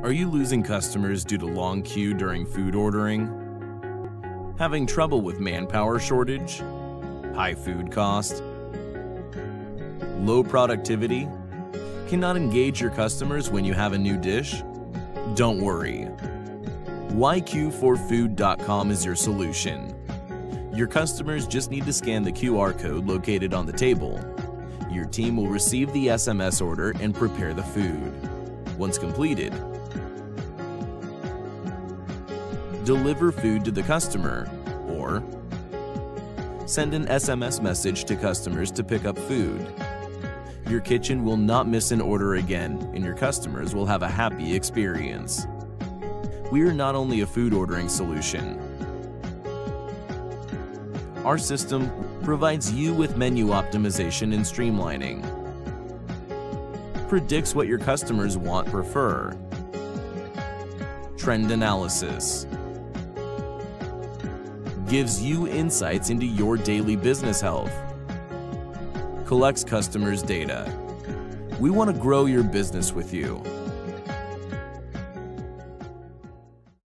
Are you losing customers due to long queue during food ordering? Having trouble with manpower shortage? High food cost? Low productivity? Cannot engage your customers when you have a new dish? Don't worry. YQ4Food.com is your solution. Your customers just need to scan the QR code located on the table. Your team will receive the SMS order and prepare the food. Once completed, deliver food to the customer, or send an SMS message to customers to pick up food. Your kitchen will not miss an order again, and your customers will have a happy experience. We are not only a food ordering solution. Our system provides you with menu optimization and streamlining, predicts what your customers want prefer, trend analysis, gives you insights into your daily business health, collects customers' data. We want to grow your business with you